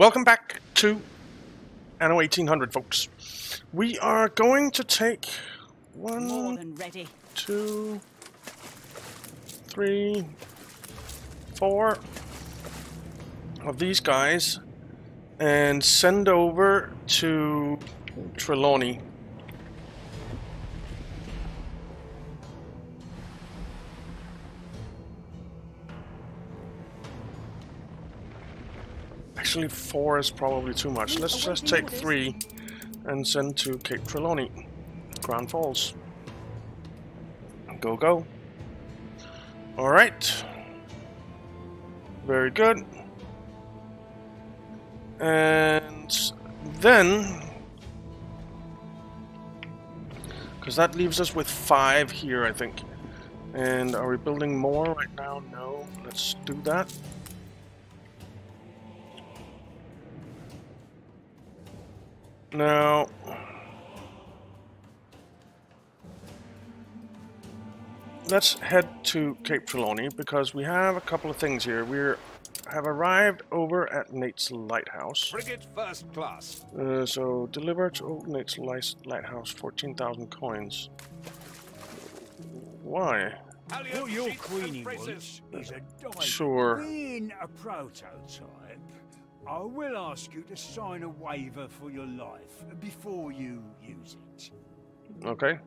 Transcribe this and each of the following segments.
welcome back to Anno 1800, folks. We are going to take one, ready. two, three, four of these guys and send over to Trelawney. Actually, four is probably too much. Let's just take three and send to Cape Trelawney, Grand Falls. Go, go. Alright. Very good. And then, because that leaves us with five here, I think. And are we building more right now? No. Let's do that. Now, let's head to Cape Trelawney because we have a couple of things here. We have arrived over at Nate's Lighthouse. Frigate first class. Uh, so deliver to Old Nate's Lighthouse 14,000 coins. Why? Halliard, What your sheets and queenie braces. wants is a. Sure. Being a prototype, I will ask you to sign a waiver for your life before you use it. Okay.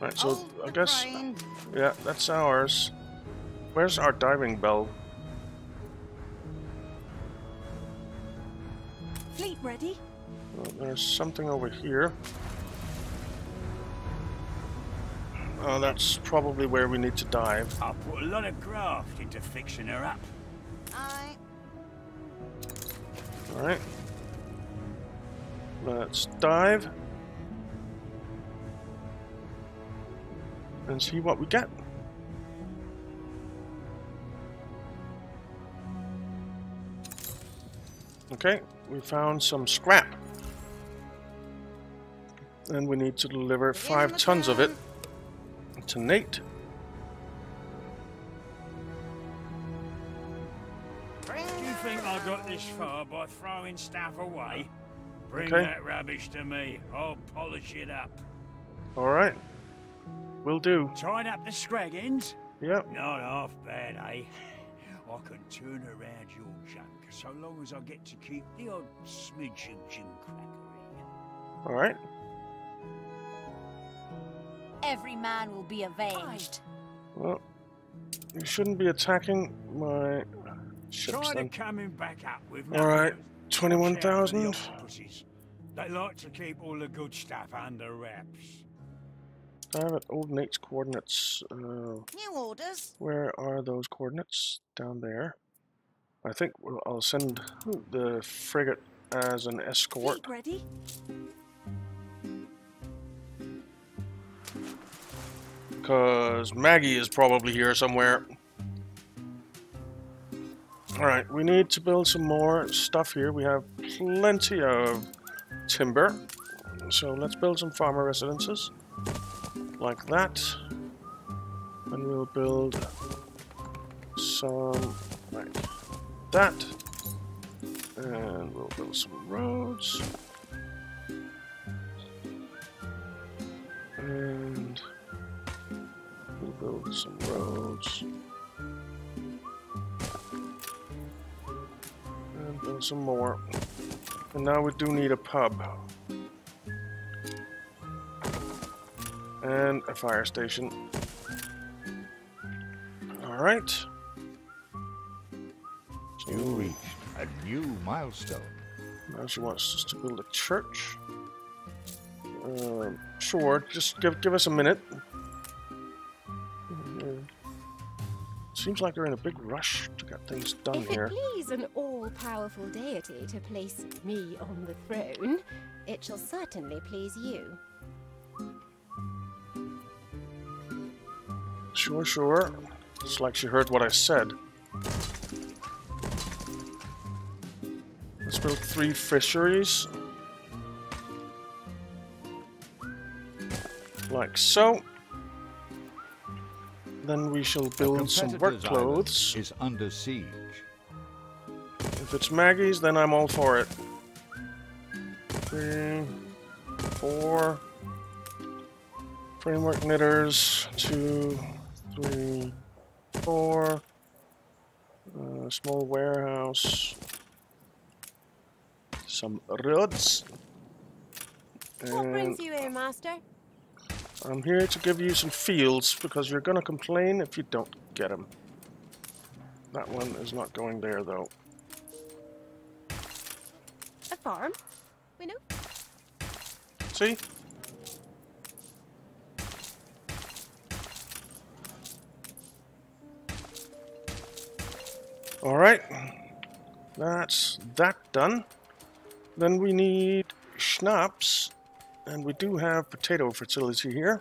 Right, so Hold I guess brain. yeah, that's ours. Where's our diving bell? Fleet ready. Well, there's something over here. Oh, that's probably where we need to dive. I put a lot of graft into fixing her up. Alright. Let's dive. And see what we get. Okay, we found some scrap. And we need to deliver five the tons of it to Nate. Bring Do you think I got this far by throwing stuff away? Bring Okay. that rubbish to me. I'll polish it up. Alright. Will do. Tied up the scraggins? Yep. Not half bad, eh? I can turn around your junk so long as I get to keep the odd smidge of crackery. Alright. Every man will be avenged. Well, you shouldn't be attacking my ships then. coming back up with All right, nothing. 21,000. Watch out for the octopuses. They like to keep all the good stuff under wraps. I have it. Old Nate's coordinates. Uh, New orders. where are those coordinates? Down there. I think we'll, I'll send the frigate as an escort. Fleet ready. Because Maggie is probably here somewhere. Alright, we need to build some more stuff here. We have plenty of timber. So let's build some farmer residences. Like that. And we'll build some like that. And we'll build some roads. And We'll build some roads. And some more. And now we do need a pub. And a fire station. Alright. You reached a new milestone. Now she wants us to build a church. Um, sure, just give give us a minute. Mhm. Seems like they're in a big rush to get things done If here. please an all-powerful deity to place me on the throne, it shall certainly please you. Sure, sure. It's like she heard what I said. Let's build three fisheries. Like so. Then we shall build some work clothes. is under siege. If it's Maggie's, then I'm all for it. Three, four. Framework knitters. Two, three, four. Uh, small warehouse. Some roads. What brings you here, Master? I'm here to give you some fields because you're gonna complain if you don't get them. That one is not going there though. Farm? We know. See? Alright. That's that done. Then we need schnapps. And we do have potato fertility here.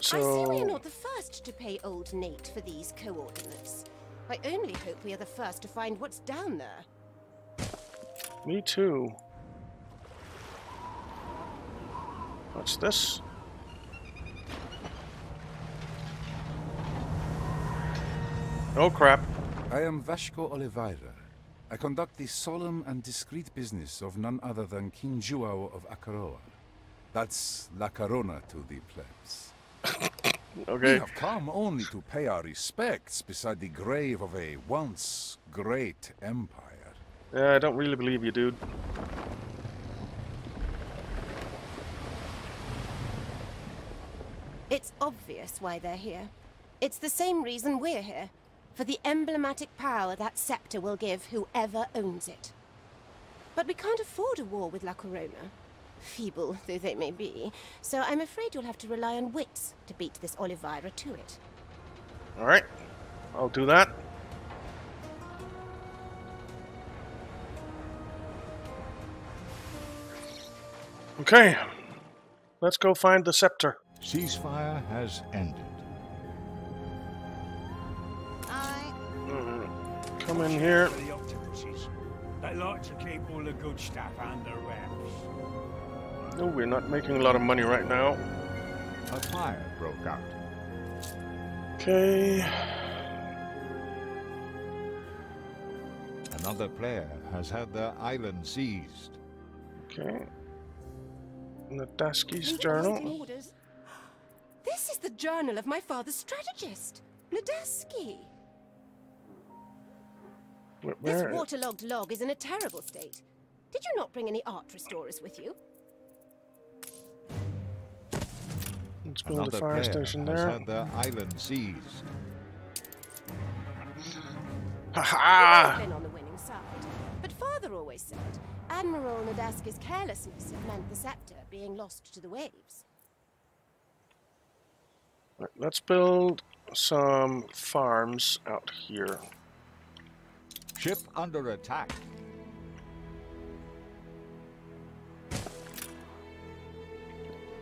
So... I see we are not the first to pay old Nate for these coordinates. I only hope we are the first to find what's down there. Me too. What's this? Oh crap. I am Vasco Oliveira. I conduct the solemn and discreet business of none other than King Juao of Akaroa. That's La Corona to the plebs. Okay. We have come only to pay our respects beside the grave of a once great empire. Yeah, I don't really believe you, dude. It's obvious why they're here. It's the same reason we're here. For the emblematic power that scepter will give whoever owns it. But we can't afford a war with La Corona. Feeble though they may be. So I'm afraid you'll have to rely on wits to beat this Oliveira to it. Alright. I'll do that. Okay. Let's go find the scepter. Ceasefire has ended. I Mhm. Come in here. For the octopuses. They like to keep all the good stuff under wraps. No, we're not making a lot of money right now. A fire broke out. Okay. Another player has had their island seized. Okay. Nadaski's Leave journal. orders. This is the journal of my father's strategist, Nadaski. Where, This waterlogged log is in a terrible state. Did you not bring any art restorers with you? Let's build a Another fire station there. had their island seized. Ha ha! been on the winning side. But father always said Admiral Nadaski's carelessness had meant the scepter being lost to the waves. Right, Let's build some farms out here. Ship under attack.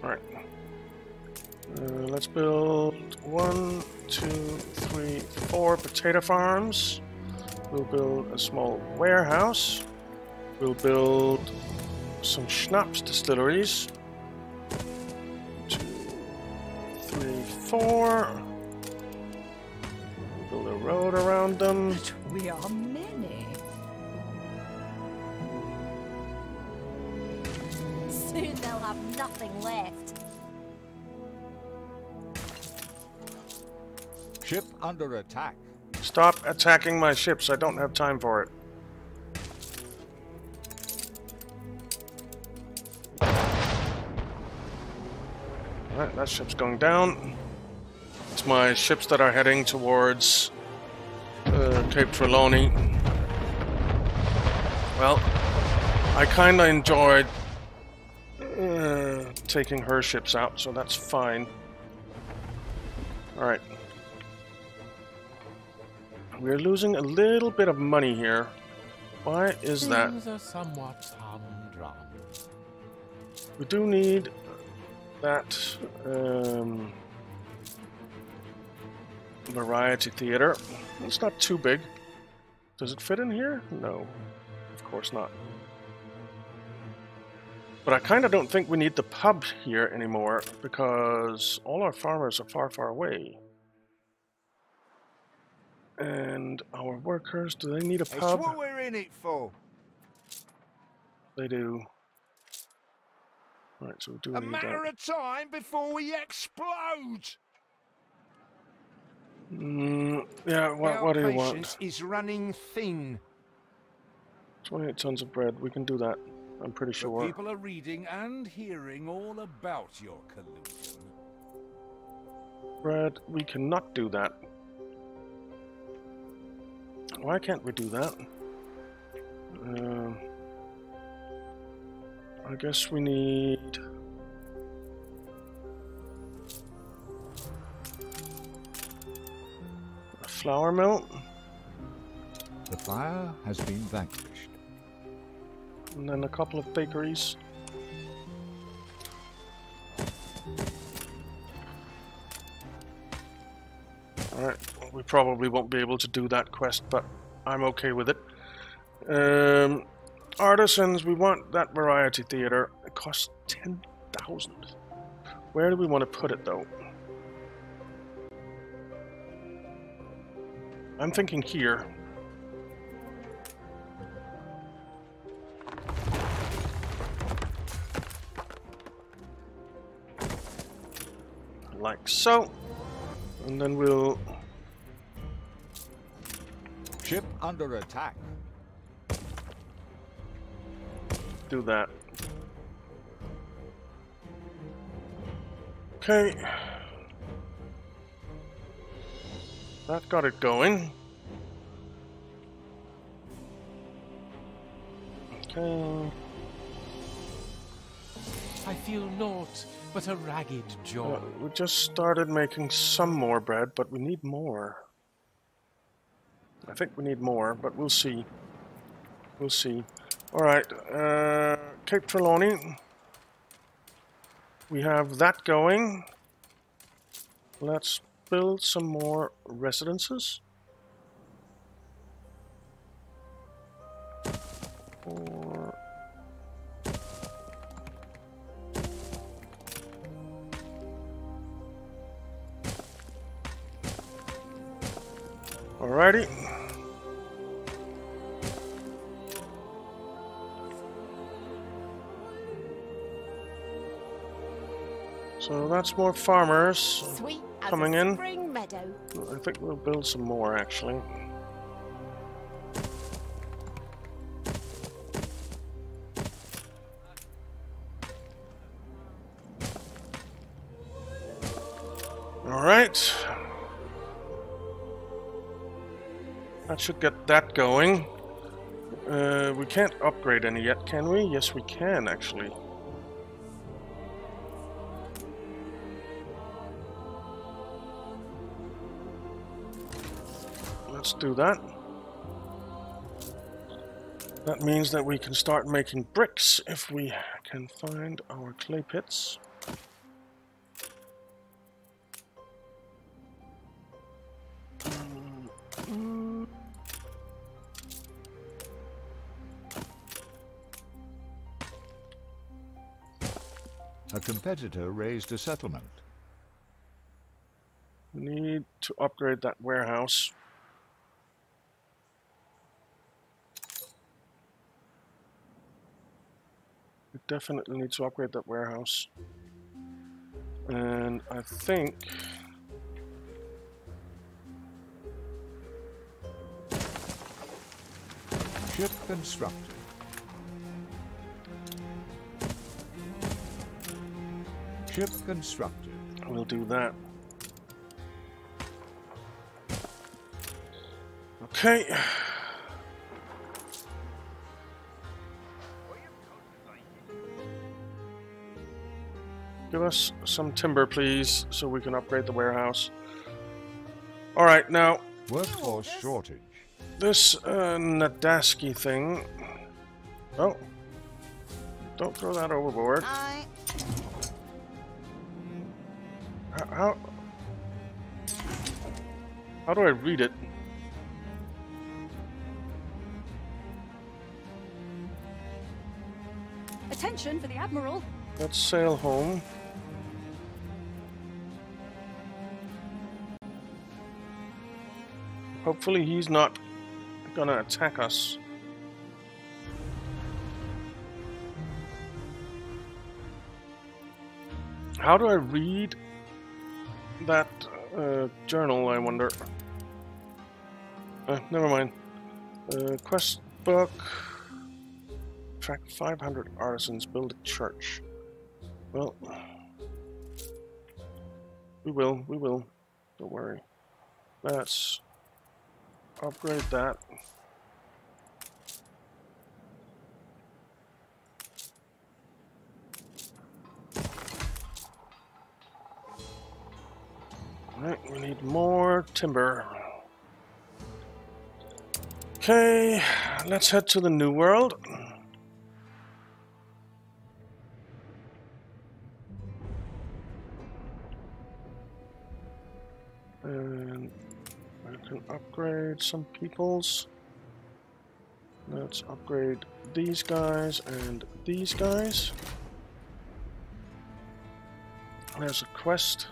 Alright. Uh, let's build one, two, three, four potato farms. We'll build a small warehouse. We'll build some schnapps distilleries. Two, three, four. Build a road around them. we are many. Soon they'll have nothing left. Ship under attack. Stop attacking my ships. I don't have time for it. Alright, that ship's going down. It's my ships that are heading towards uh, Cape Trelawney. Well, I kind of enjoyed uh, taking her ships out, so that's fine. Alright. We're losing a little bit of money here. Why is that? Are somewhat. We do need that um, variety theater. It's not too big. Does it fit in here? No, of course not. But I kind of don't think we need the pub here anymore because all our farmers are far, far away. And our workers, do they need a pub? what we're in it for. They do. Right, so we do A need matter of time before we explode. Mm, yeah, what, Our what do you patience want? is running thin. 28 tons of bread, we can do that. I'm pretty But sure. people are reading and hearing all about your collusion. Bread, we cannot do that. Why can't we do that? I guess we need... A flour mill, The fire has been vanquished. and then a couple of bakeries. Alright, we probably won't be able to do that quest, but I'm okay with it. Um, artisans, we want that variety theater. It costs 10,000. Where do we want to put it, though? I'm thinking here. Like so. And then we'll Ship under attack. Do that. Okay. That got it going. Okay. I feel naught but a ragged joy. Uh, we just started making some more bread, but we need more. I think we need more, but we'll see. We'll see. Alright, uh, Cape Trelawney. We have that going. Let's build some more residences. Four. Alrighty. So that's more farmers. Sweet Coming in. I think we'll build some more actually. Alright. That should get that going. Uh, we can't upgrade any yet, can we? Yes, we can actually. Do that. That means that we can start making bricks if we can find our clay pits. A competitor raised a settlement. Need to upgrade that warehouse. We definitely need to upgrade that warehouse. And I think Ship constructed. Ship constructed. we'll do that. Okay. Give us some timber, please, so we can upgrade the warehouse. Alright, now, Workforce shortage. this uh, Nadaski thing. Oh. Don't throw that overboard. I How, how, how do I read it? Attention for the Admiral. Let's sail home. Hopefully he's not gonna attack us. How do I read that uh, journal, I wonder? Uh, never mind. Uh, quest book. Track 500 artisans build a church. Well, we will, we will. Don't worry. Let's upgrade that. Alright, we need more timber. Okay, let's head to the New World. Upgrade some peoples. Let's upgrade these guys and these guys. There's a quest.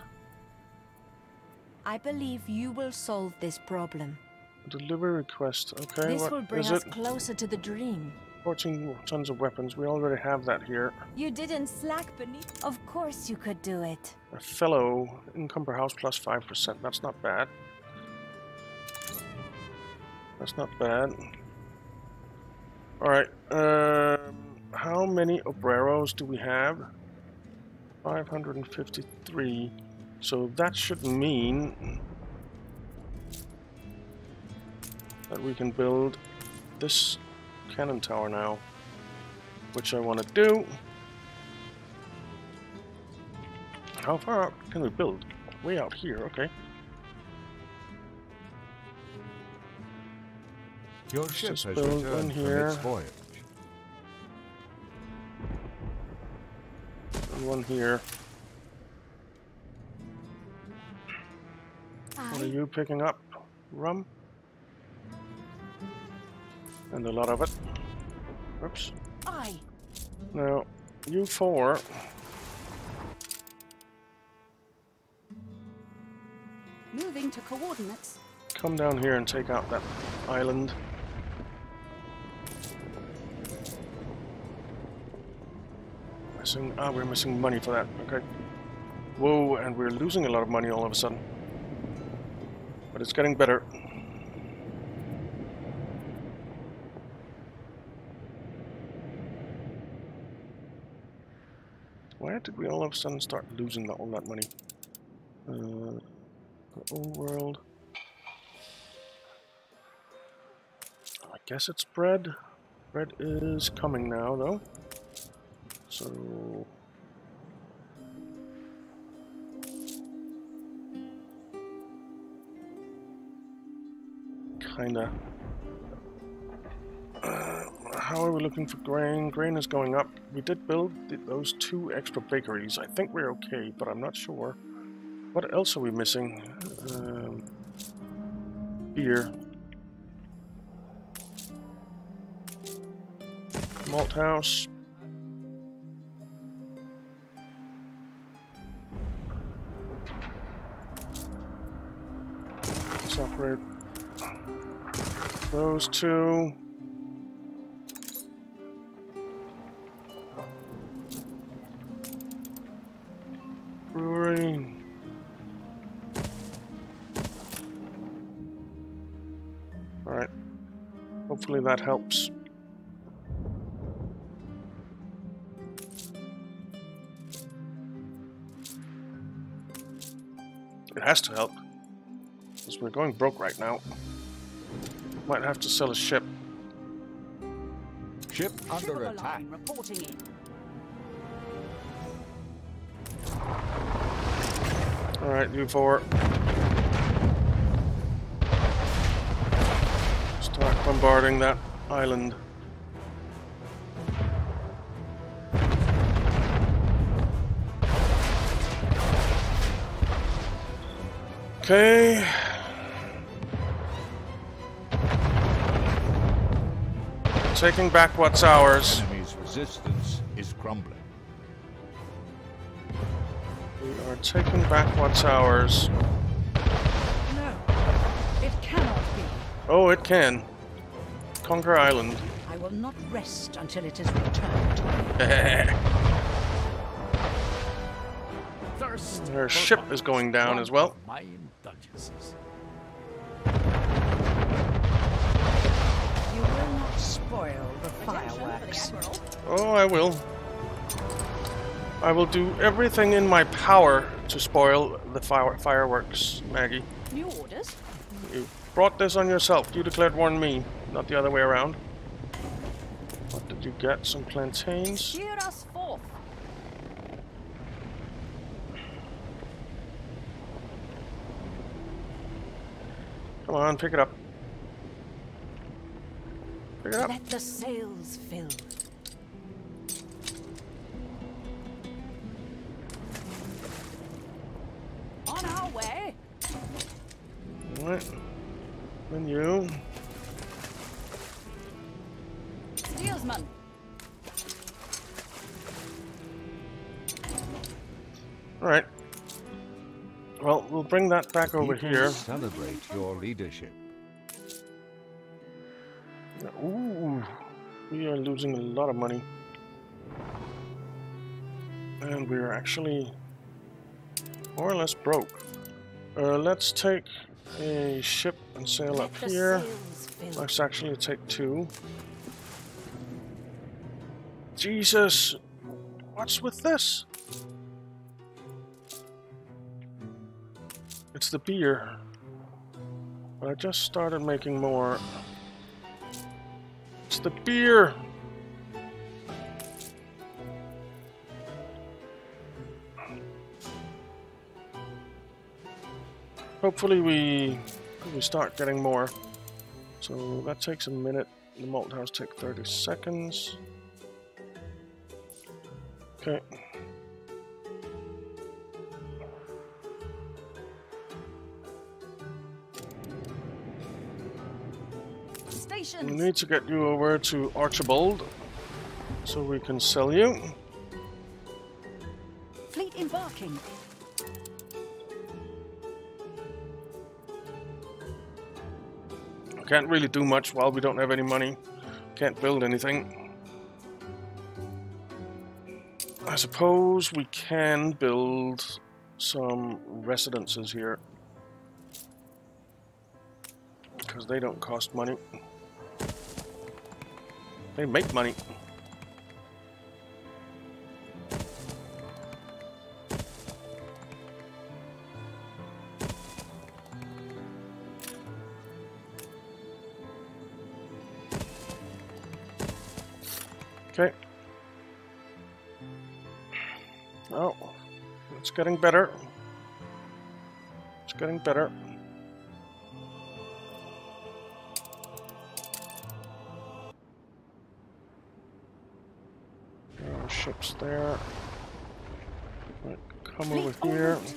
I believe you will solve this problem. Delivery request. Okay, this will bring us it? closer to the dream. 14 tons of weapons. We already have that here. You didn't slack beneath. Of course you could do it. A fellow encumber house plus 5%. That's not bad. That's not bad. Alright, um, how many obreros do we have? 553. So that should mean that we can build this cannon tower now, which I want to do. How far out can we build? Way out here, okay. Your ship just has build returned one from its voyage. And one here. What are you picking up? Rum? And a lot of it. Oops. I Now, you four, Moving to coordinates. come down here and take out that island. Missing, ah, we're missing money for that, okay. Whoa, and we're losing a lot of money all of a sudden. But it's getting better. Why did we all of a sudden start losing all that money? Uh, the old world. I guess it's bread. Bread is coming now, though. So. Kinda. Uh, how are we looking for grain? Grain is going up. We did build th those two extra bakeries. I think we're okay, but I'm not sure. What else are we missing? Um, beer. Malt house. Separate those two. Brewery. Alright. Hopefully that helps. It has to help. Because we're going broke right now. Might have to sell a ship. Ship under Sugar attack. line reporting in. Alright, you four. Start bombarding that island. Okay. Taking back what's ours. Enemy's resistance is crumbling. We are taking back what's ours. No, it cannot be. Oh, it can. Conquer Island. I will not rest until it is returned to Her ship is going down as well. Spoil the fireworks. Oh, I will. I will do everything in my power to spoil the fire fireworks, Maggie. New orders? You brought this on yourself. You declared war on me, not the other way around. What did you get? Some plantains? Cheer us forth. Come on, pick it up. Pick it up. Let the sails fill. On our way. Alright. Then you. Steelsman. Alright. Well, we'll bring that back over People here. Celebrate your leadership. We are losing a lot of money. And we're actually more or less broke. Uh, let's take a ship and sail Let up here. Let's actually take two. Jesus! What's with this? It's the beer. But I just started making more. It's the beer! Hopefully we we start getting more. So that takes a minute. The malt house take 30 seconds. Okay. We need to get you over to Archibald so we can sell you. Fleet embarking. Can't really do much while we don't have any money. Can't build anything. I suppose we can build some residences here. Because they don't cost money. They make money. Okay. Oh, it's getting better. It's getting better. Ships there. Right, come Fleet over here. route.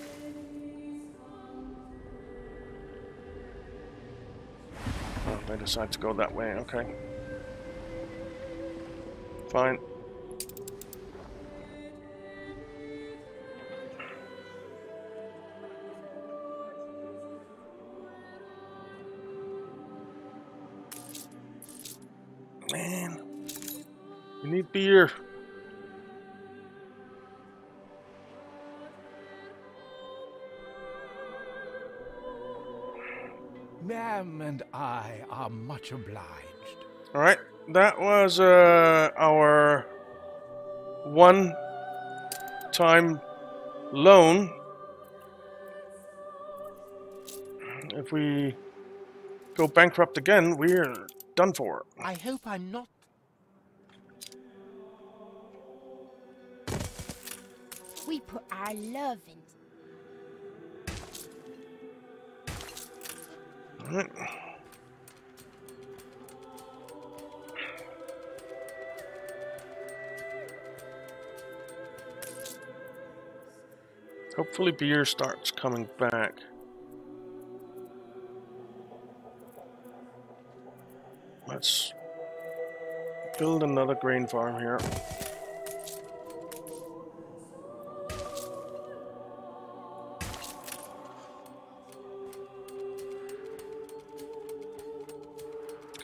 Oh, they decide to go that way, okay. Fine. Man, we need beer. And I are much obliged. All right, that was uh, our one-time loan. If we go bankrupt again, we're done for. I hope I'm not. We put our love in. Hopefully beer starts coming back. Let's build another grain farm here.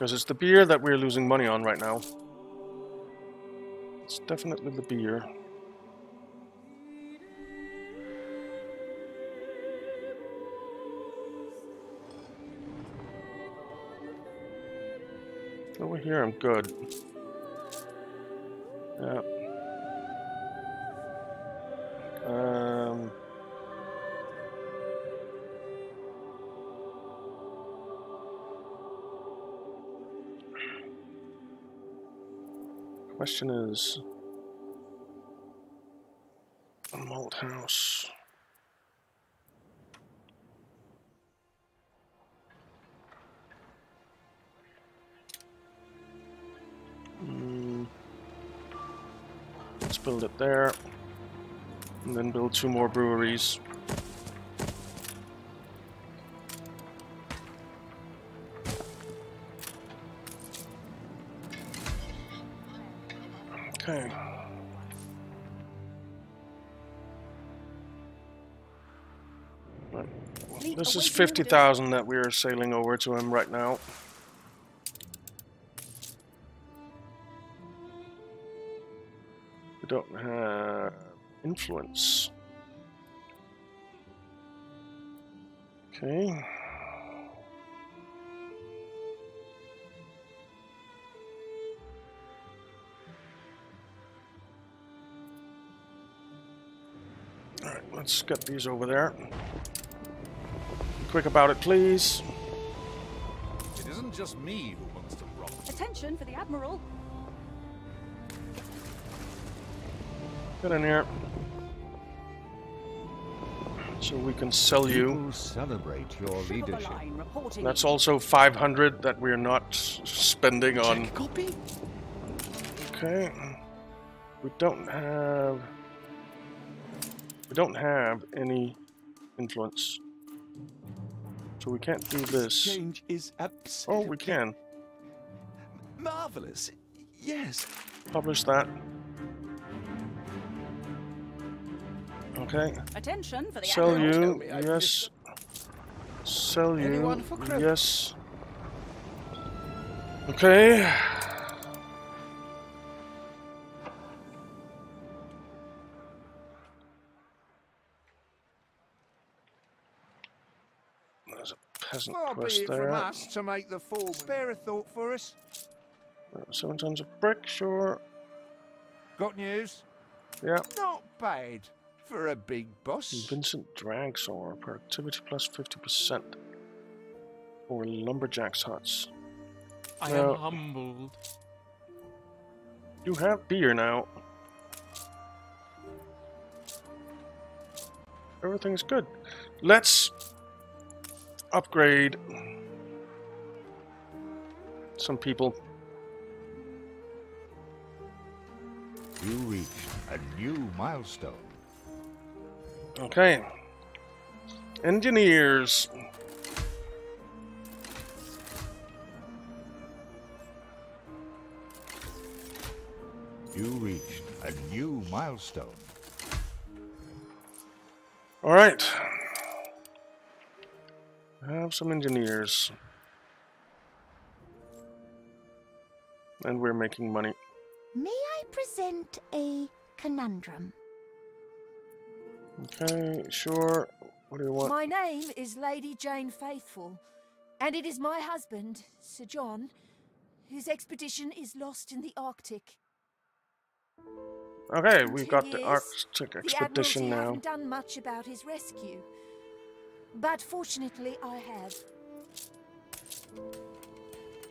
Because it's the beer that we're losing money on right now. It's definitely the beer. Over here, I'm good. Yeah. Um. Question is, a malt house. Mm. Let's build it there. And then build two more breweries. This is 50,000 that we're sailing over to him right now. We don't have influence. Okay. Alright, let's get these over there. Be quick about it, please. It isn't just me who wants to rob. Attention for the Admiral. Get in here. So we can sell you. People celebrate your Ship of the leadership. That's also 500 that we're not s- spending on. Copy? Okay. We don't have. We don't have any influence. So we can't do this. Exchange is Oh, we can. marvelous. Yes. Publish that. Okay. Attention for the Sell you. Me I've Yes. Sell you. Anyone for? Yes. Okay. There's a peasant Far be it there. from us to make the fall. Spare a thought for us. Uh, Seven tons of brick, sure. Got news? Yeah. Not bad for a big boss. Vincent Dragsaw, productivity plus 50%. Or lumberjacks huts. I Well- am humbled. You have beer now. Everything's good. Let's upgrade some people. You reached a new milestone. Okay. Engineers. You reached a new milestone. All right. Have some engineers. And we're making money. May I present a conundrum? Okay, sure. What do you want? My name is Lady Jane Faithful, and it is my husband, Sir John, whose expedition is lost in the Arctic. Okay, we've two got the years, Arctic The expedition Admiralty now. haven't done much about his rescue, but fortunately I have.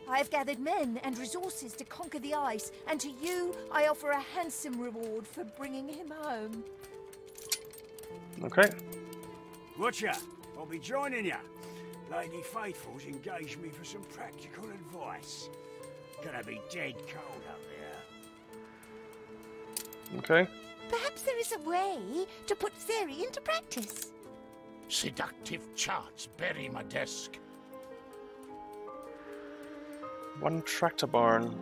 I have gathered men and resources to conquer the ice, and to you I offer a handsome reward for bringing him home. Okay. Watcha, I'll be joining you. Lady Faithful's engaged me for some practical advice. Gonna be dead cold up there. Okay. Perhaps there is a way to put theory into practice. Seductive charts bury my desk. One tractor barn.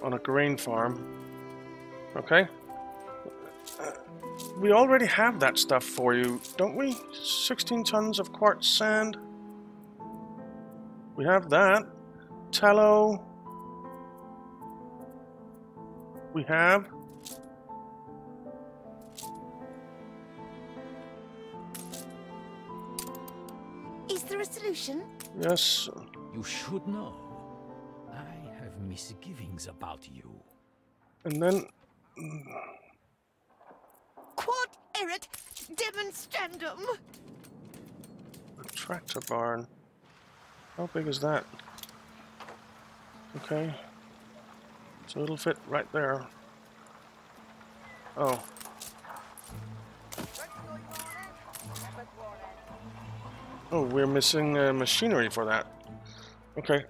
On a grain farm. Okay. We already have that stuff for you, don't we? 16 tons of quartz sand. We have that. Tallow. We have. There a solution? Yes. You should know. I have misgivings about you. And then. Quod erat demonstrandum. A tractor barn. How big is that? Okay. So it'll fit right there. Oh. Oh, we're missing uh, machinery for that. Okay.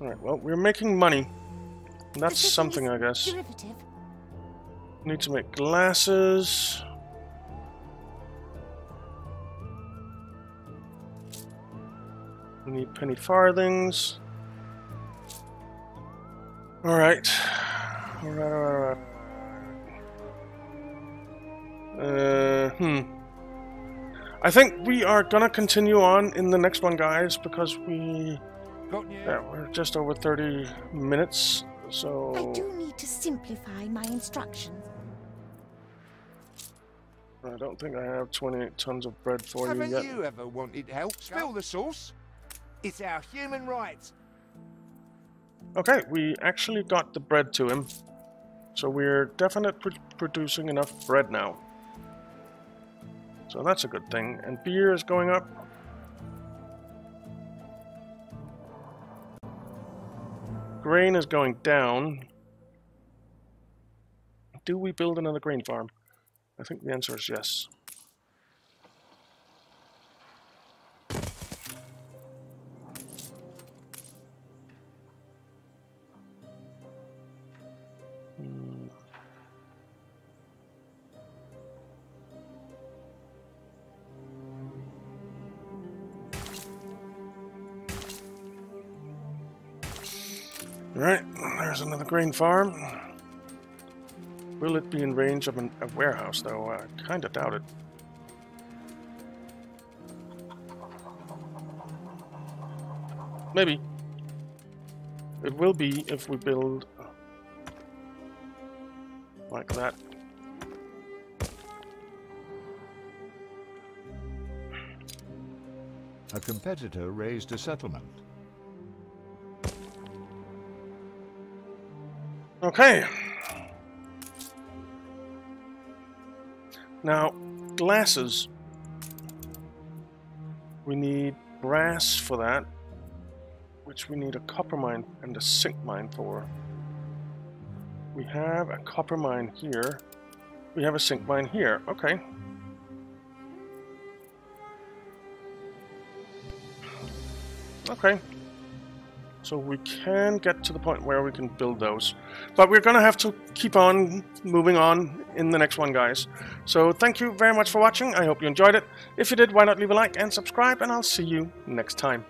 Alright, well, we're making money. That's something, I guess. Derivative. Need to make glasses. We need penny farthings. Alright. Uh, hmm. I think we are gonna continue on in the next one, guys, because we... Yeah, we're just over 30 minutes, so... I do need to simplify my instructions. I don't think I have 28 tons of bread for Haven't you yet. you ever wanted help? Spill the sauce. It's our human rights. Okay, we actually got the bread to him. So we're definitely pr producing enough bread now. So that's a good thing. And beer is going up. Grain is going down. Do we build another grain farm? I think the answer is yes. There's another grain farm. Will it be in range of an, a warehouse, though? I kind of doubt it. Maybe. It will be if we build like that. A competitor raised a settlement. Okay. Now, glasses. We need brass for that, which we need a copper mine and a zinc mine for. We have a copper mine here. We have a zinc mine here. Okay. Okay. So we can get to the point where we can build those. But we're going to have to keep on moving on in the next one, guys. So thank you very much for watching. I hope you enjoyed it. If you did, why not leave a like and subscribe, and I'll see you next time.